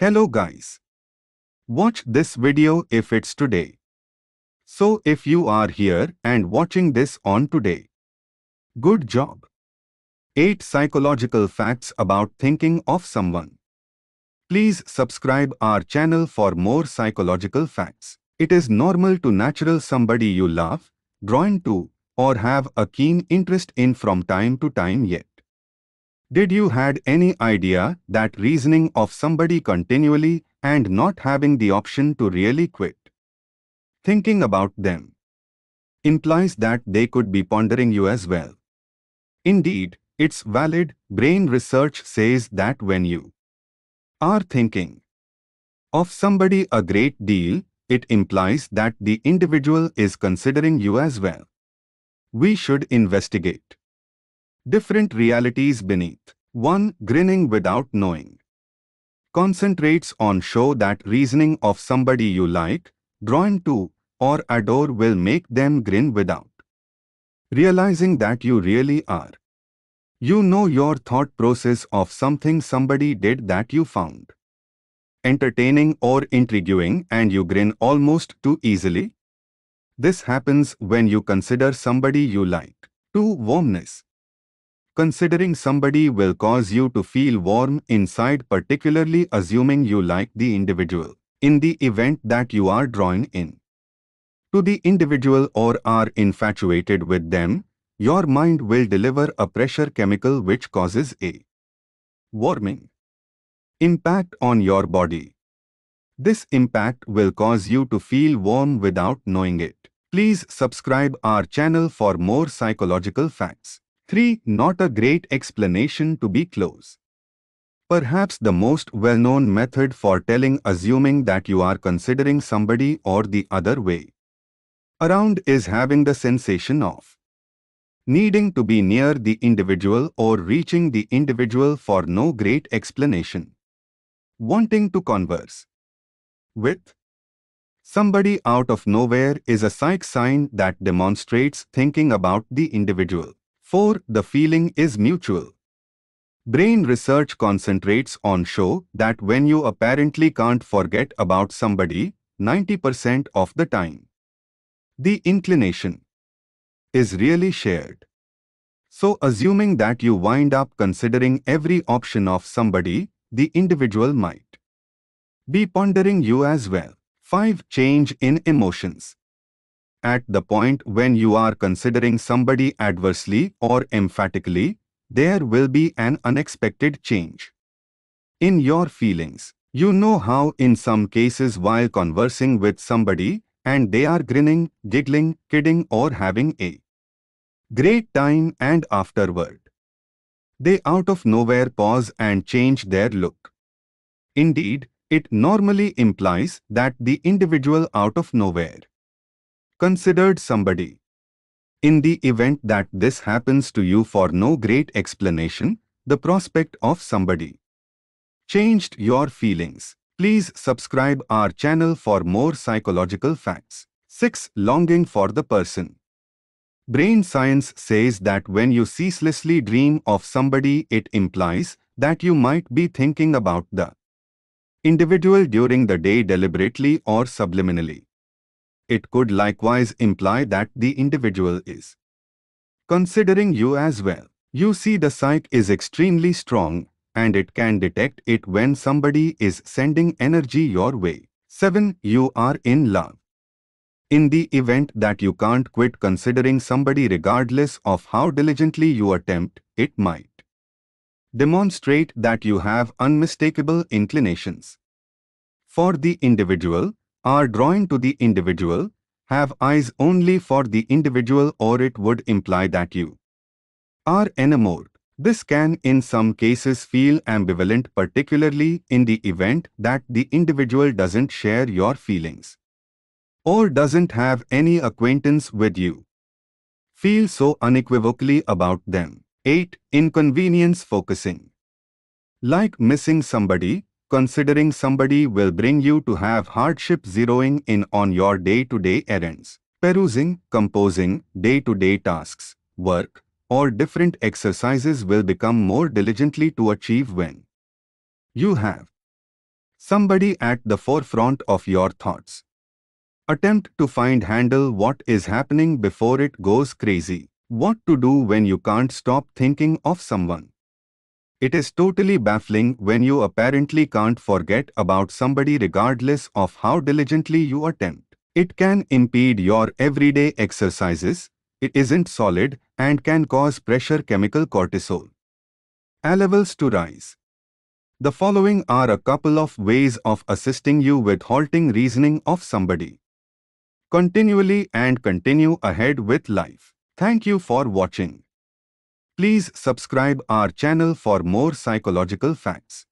Hello guys. Watch this video if it's today. So if you are here and watching this on today. Good job. 8 Psychological Facts About Thinking of Someone. Please subscribe our channel for more psychological facts. It is normal to natural somebody you love, drawn to, or have a keen interest in from time to time yet. Did you had any idea that reasoning of somebody continually and not having the option to really quit? Thinking about them implies that they could be pondering you as well. Indeed, it's valid, brain research says that when you are thinking of somebody a great deal, it implies that the individual is considering you as well. We should investigate different realities beneath. 1. Grinning without knowing. Concentrates on show that reasoning of somebody you like, drawn to, or adore will make them grin without realizing that you really are. You know your thought process of something somebody did that you found entertaining or intriguing and you grin almost too easily. This happens when you consider somebody you like. 2. Warmness. Considering somebody will cause you to feel warm inside particularly assuming you like the individual. In the event that you are drawn in to the individual or are infatuated with them, your mind will deliver a pressure chemical which causes a warming impact on your body. This impact will cause you to feel warm without knowing it. Please subscribe our channel for more psychological facts. 3. Not a great explanation to be close. Perhaps the most well-known method for telling assuming that you are considering somebody or the other way around is having the sensation of needing to be near the individual or reaching the individual for no great explanation. Wanting to converse with somebody out of nowhere is a psych sign that demonstrates thinking about the individual. 4. The feeling is mutual. Brain research concentrates on show that when you apparently can't forget about somebody 90% of the time, the inclination is really shared. So assuming that you wind up considering every option of somebody, the individual might be pondering you as well. 5. Change in emotions. At the point when you are considering somebody adversely or emphatically, there will be an unexpected change. In your feelings, you know how in some cases while conversing with somebody and they are grinning, giggling, kidding or having a great time and afterward. They out of nowhere pause and change their look. Indeed, it normally implies that the individual out of nowhere considered somebody. In the event that this happens to you for no great explanation, the prospect of somebody changed your feelings. Please subscribe our channel for more psychological facts. 6. Longing for the person. Brain science says that when you ceaselessly dream of somebody it implies that you might be thinking about the individual during the day deliberately or subliminally. It could likewise imply that the individual is considering you as well. You see the psyche is extremely strong and it can detect it when somebody is sending energy your way. 7. You are in love. In the event that you can't quit considering somebody regardless of how diligently you attempt, it might demonstrate that you have unmistakable inclinations. For the individual, are drawn to the individual, have eyes only for the individual or it would imply that you are enamored. This can in some cases feel ambivalent particularly in the event that the individual doesn't share your feelings or doesn't have any acquaintance with you. Feel so unequivocally about them. 8. Inconvenience focusing. Like missing somebody, considering somebody will bring you to have hardship zeroing in on your day-to-day errands, perusing, composing, day-to-day tasks, work, or different exercises will become more diligently to achieve when you have Somebody at the forefront of your thoughts. Attempt to find handle what is happening before it goes crazy. What to do when you can't stop thinking of someone. It is totally baffling when you apparently can't forget about somebody regardless of how diligently you attempt. It can impede your everyday exercises, it isn't solid, and can cause pressure chemical cortisol. A levels to rise. The following are a couple of ways of assisting you with halting reasoning of somebody. Continually and continue ahead with life. Thank you for watching. Please subscribe our channel for more psychological facts.